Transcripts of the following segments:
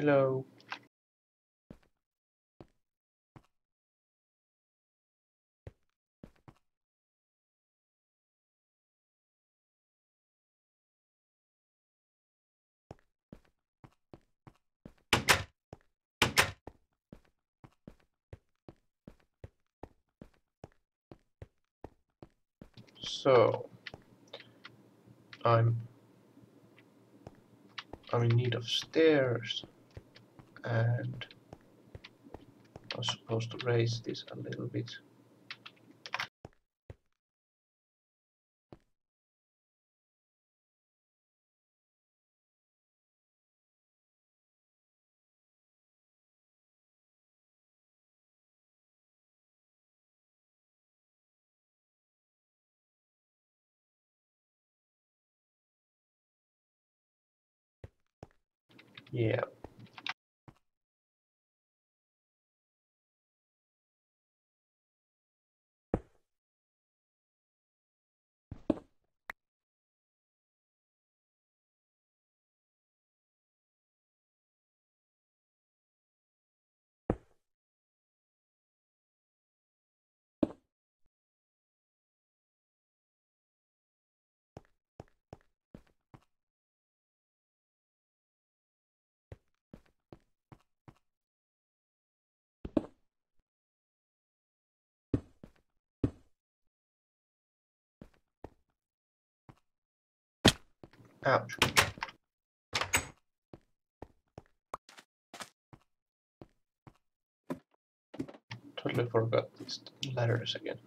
Hello. So, I'm I'm in need of stairs and I'm supposed to raise this a little bit. Yeah. Ouch. Totally forgot these letters again.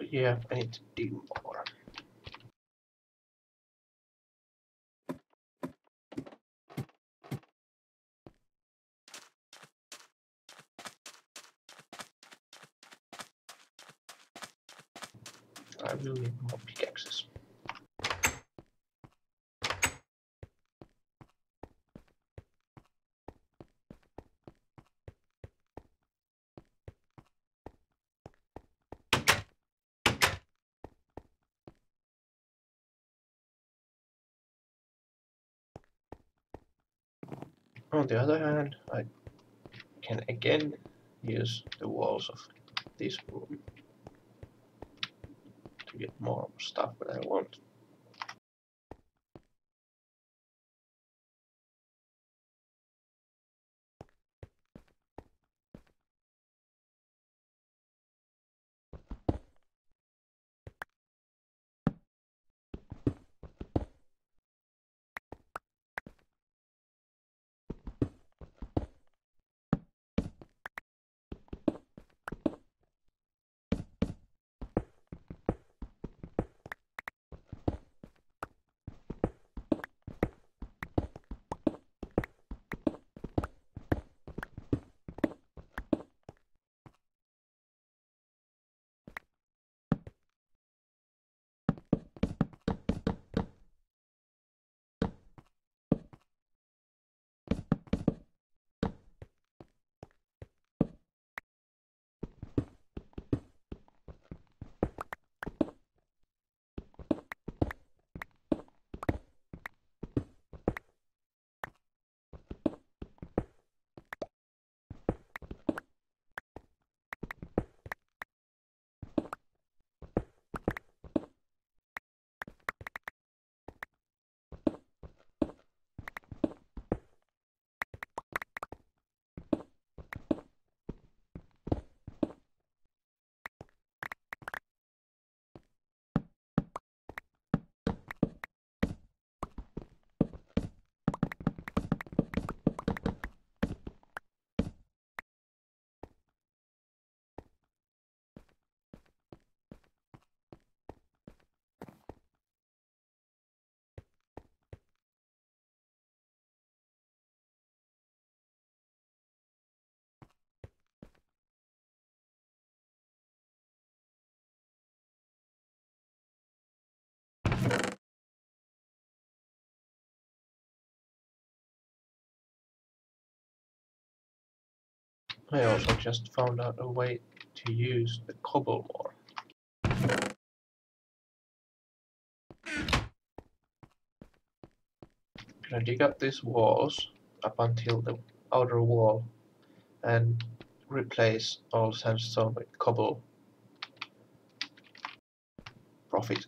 Yeah, I need to do more. I will need more pickaxes. On the other hand, I can again use the walls of this room to get more stuff that I want. I also just found out a way to use the cobble more. Gonna dig up these walls up until the outer wall and replace all sandstone with cobble. Profit.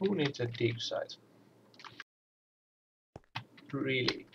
Who needs a dig site? Really?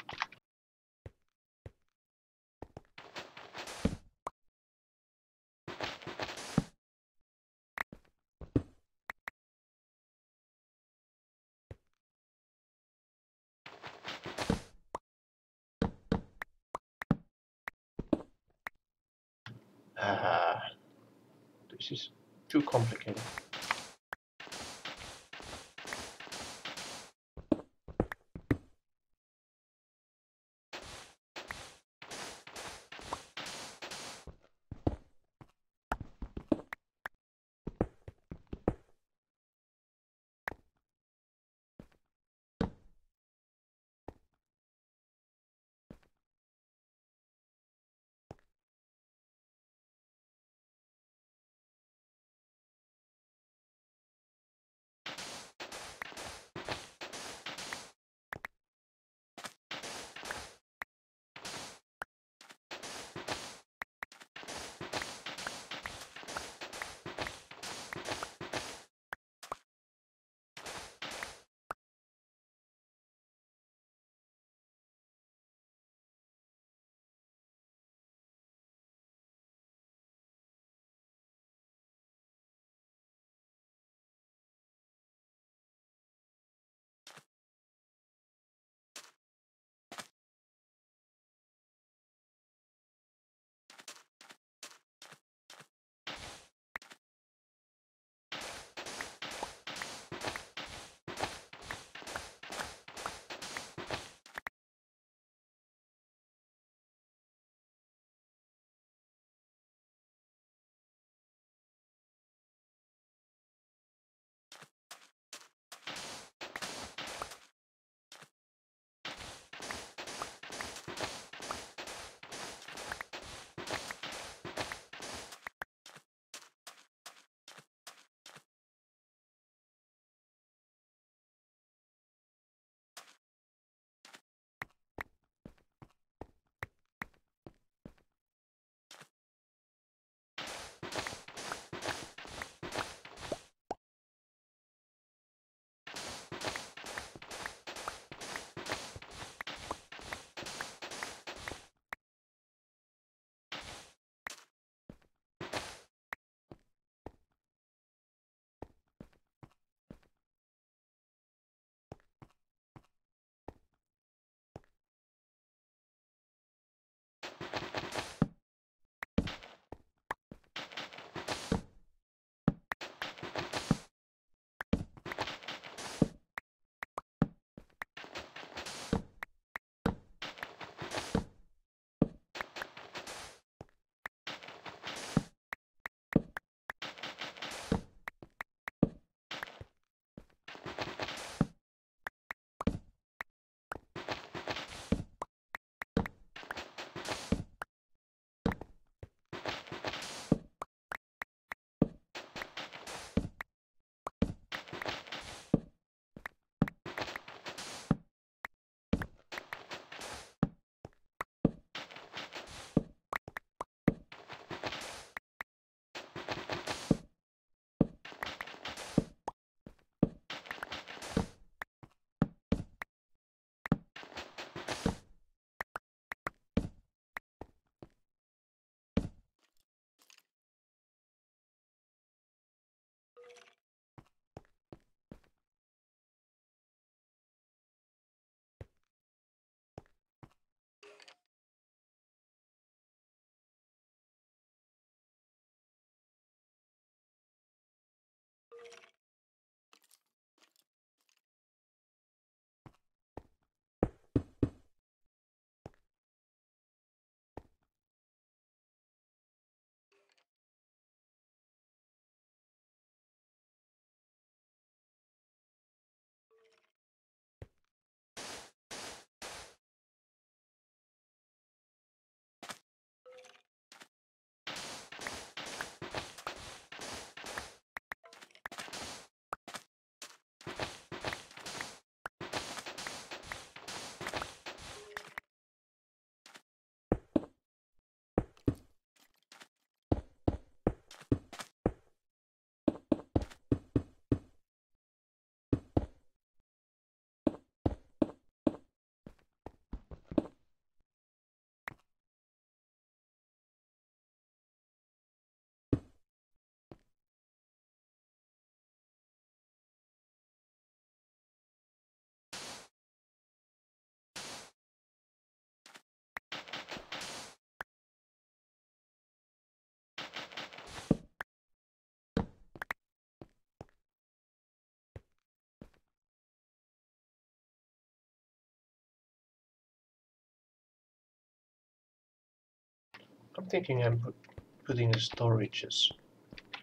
I'm thinking I'm put, putting the storages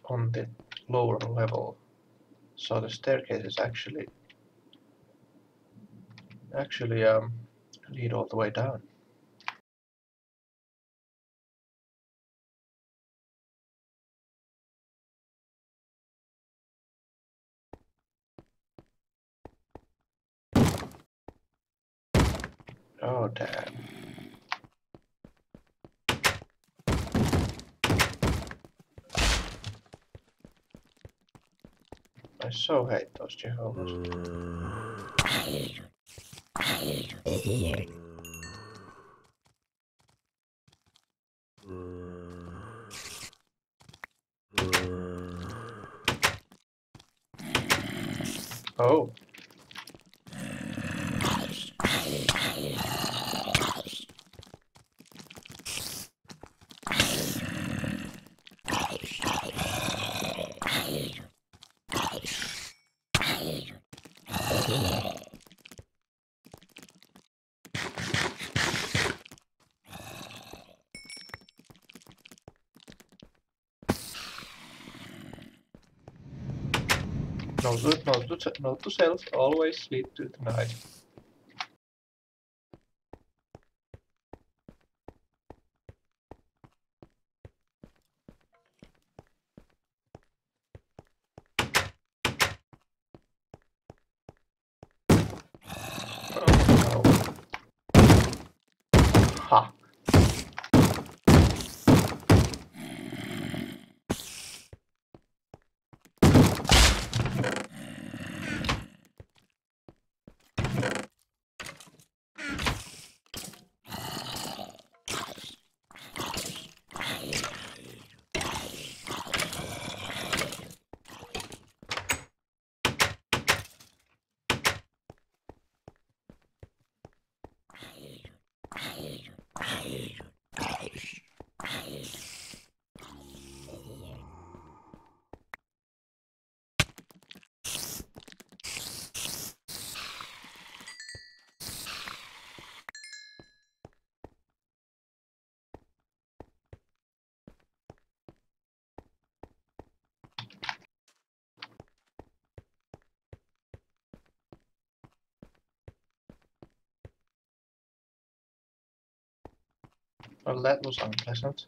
on the lower level so the staircase is actually actually um lead all the way down. Oh damn. Hate those Jehovah's. Oh. No good, no to, self, always sleep to the night. Oh no. Ha! Well, that was unpleasant.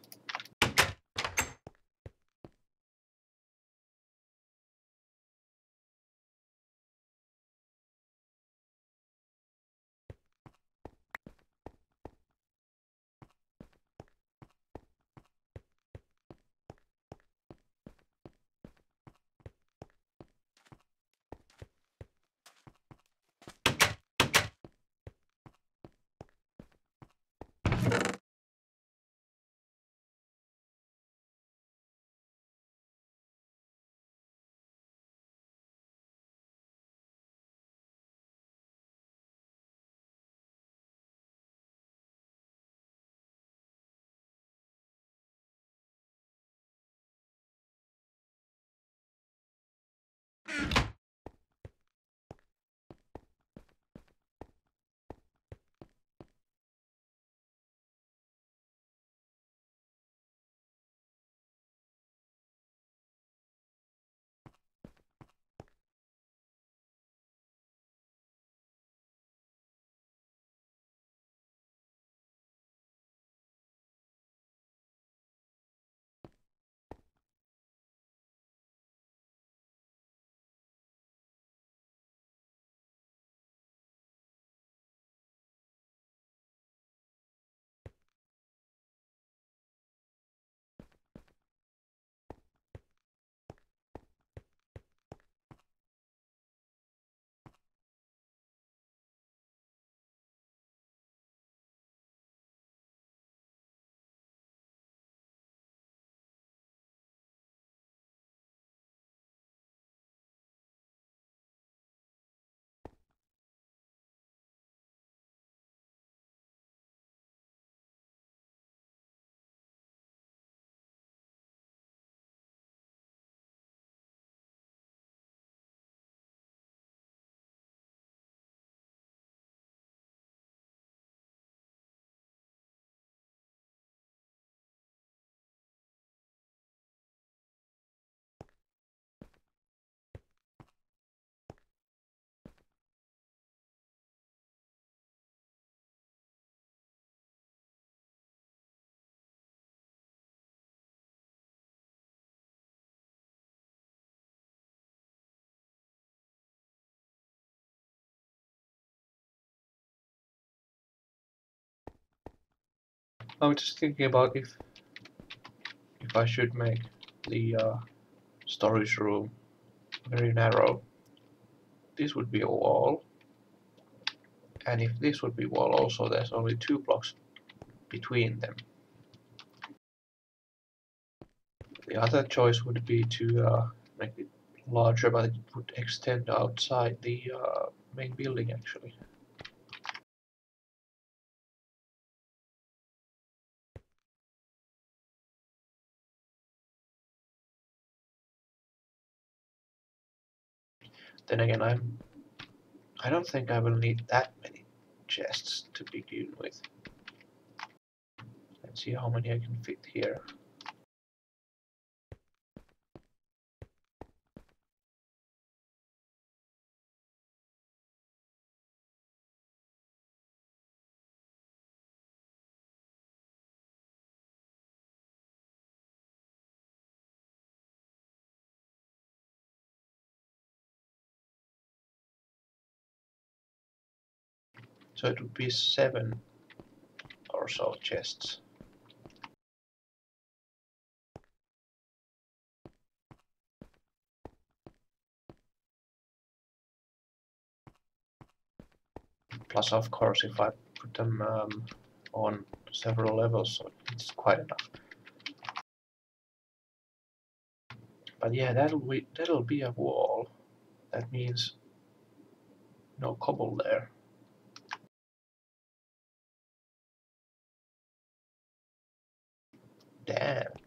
Ah! I was just thinking about if if I should make the uh, storage room very narrow. This would be a wall, and if this would be wall also, there's only two blocks between them. The other choice would be to uh, make it larger, but it would extend outside the uh, main building actually. Then again, I'm I don't think I will need that many chests to begin with. Let's see how many I can fit here. So it would be seven or so chests. Plus, of course, if I put them um, on several levels, so it's quite enough. But yeah, that'll be that'll be a wall. That means no cobble there. Damn.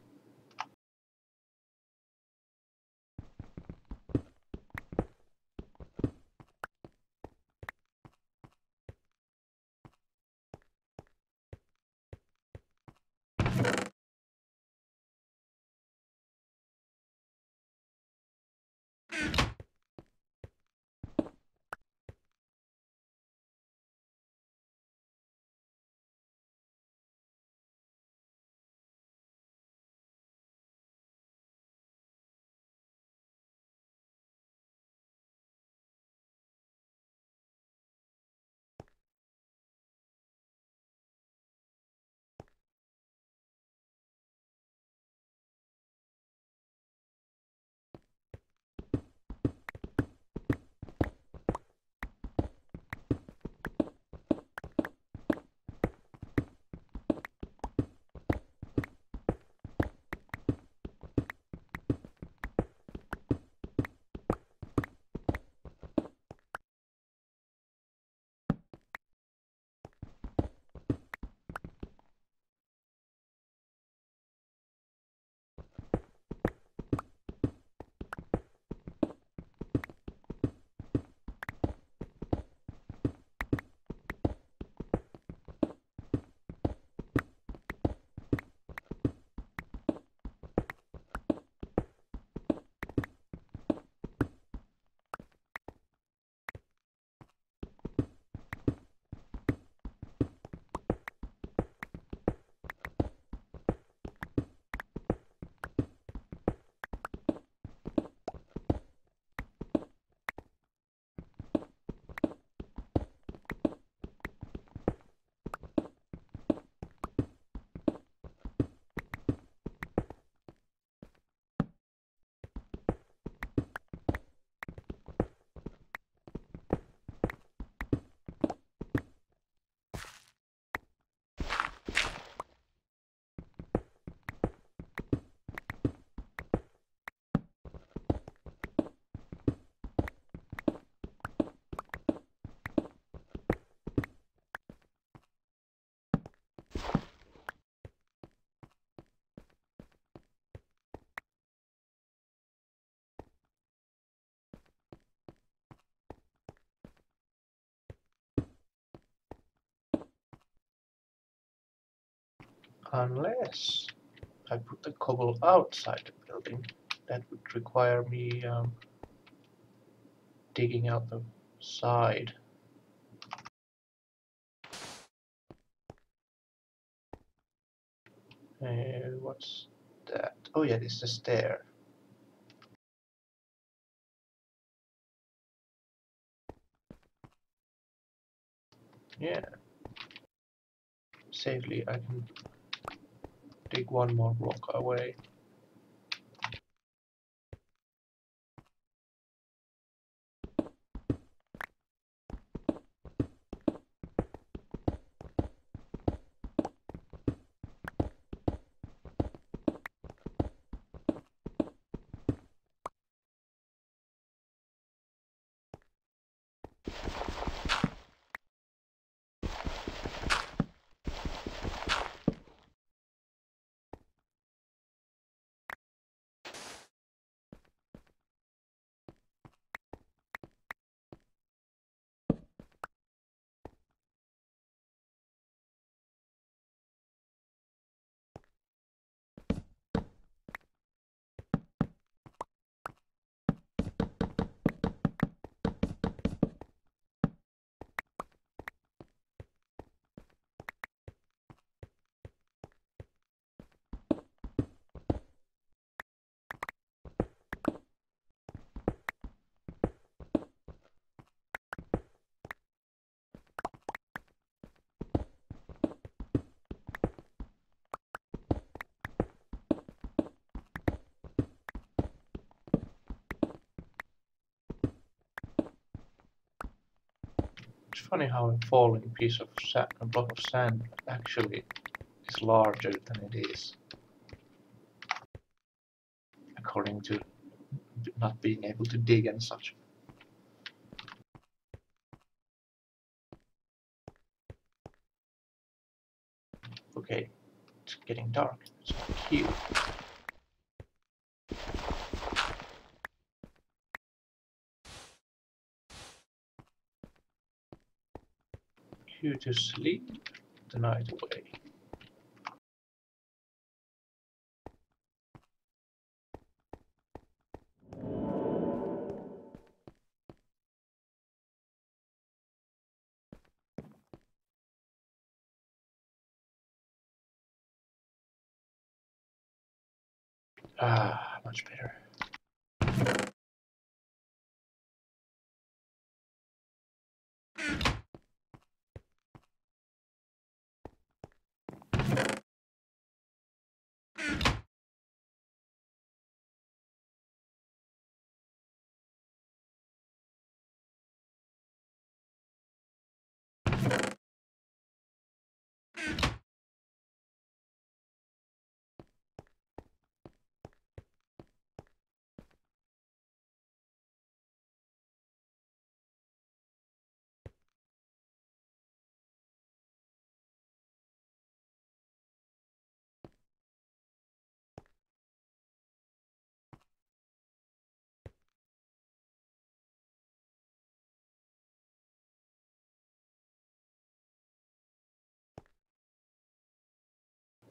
Unless I put the cobble outside the building, that would require me um, digging out the side. Uh, what's that? Oh yeah, this is a stair. Yeah. Safely I can dig one more block away. It's funny how a falling piece of sand, a block of sand actually is larger than it is. According to not being able to dig and such. Okay, it's getting dark. It's here. You to sleep the night away. Ah, much better.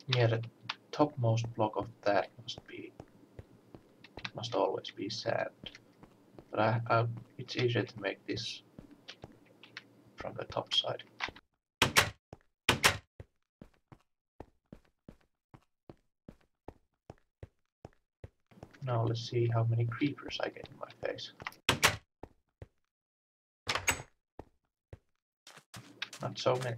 Yeah, the topmost block of that must be must always be sand. But I, I it's easier to make this from the top side. Now let's see how many creepers I get in my face. Not so many.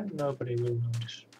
Nobody will notice.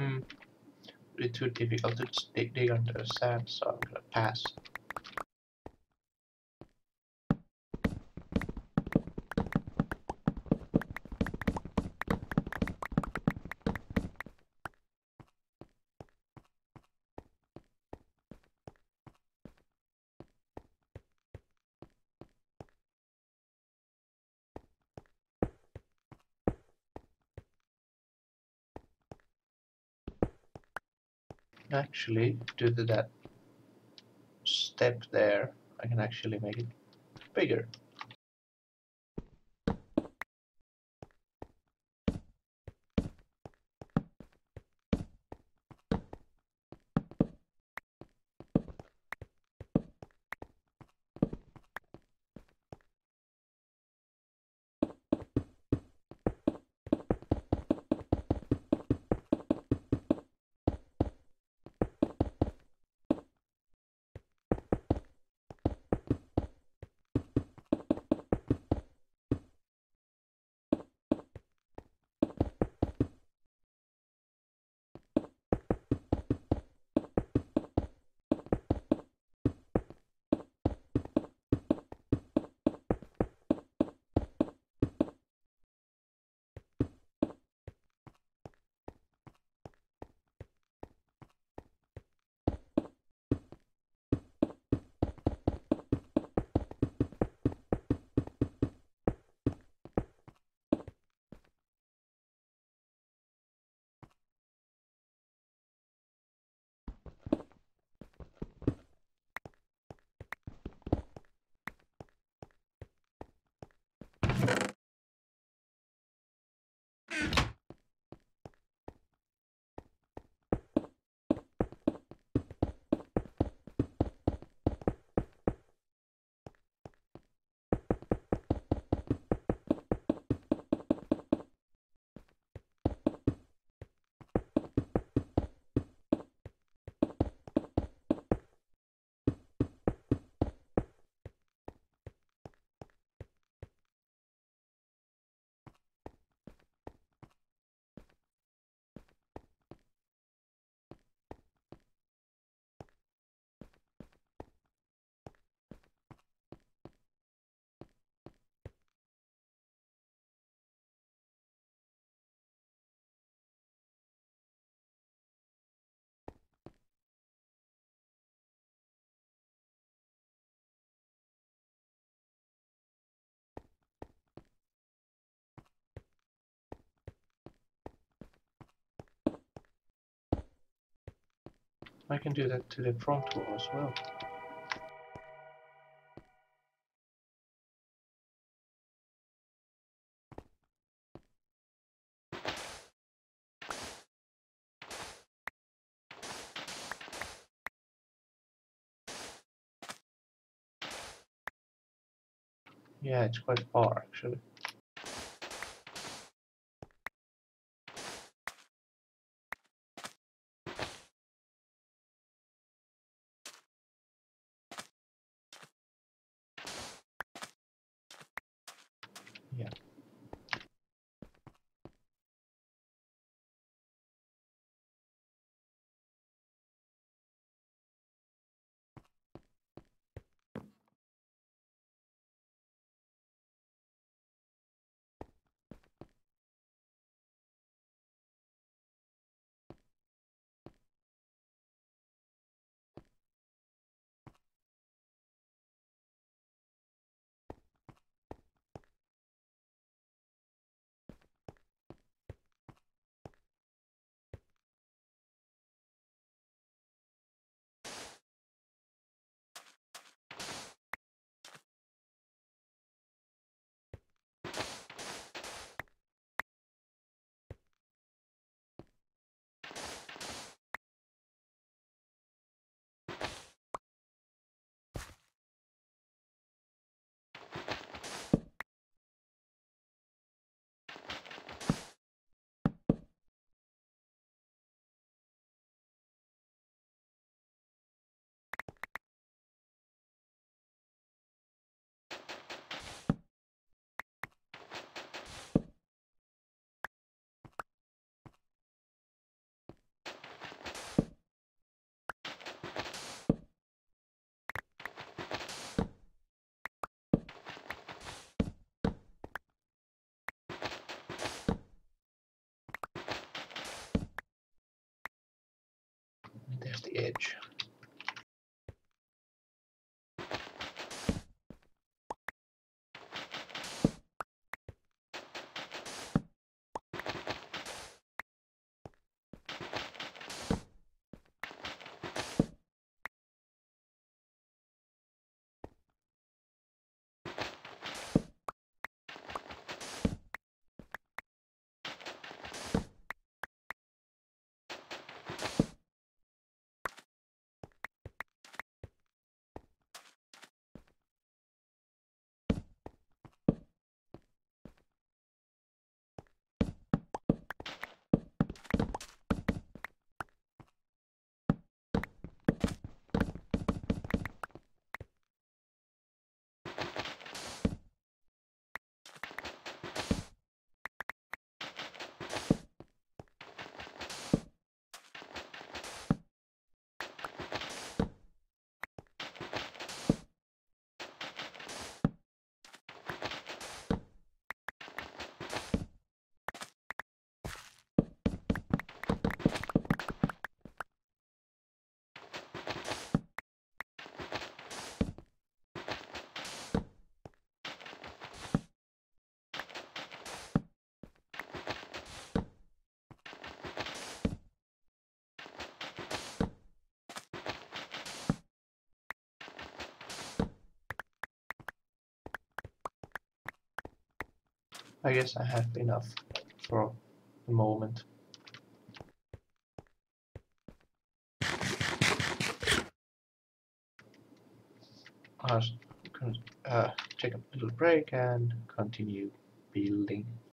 Hmm. It's too difficult to dig, dig under the sand, so I'm gonna pass. Actually, to that step there, I can actually make it bigger. I can do that to the front wall as well. Yeah, it's quite far actually. The edge. I guess I have enough for the moment. I'll uh, take a little break and continue building.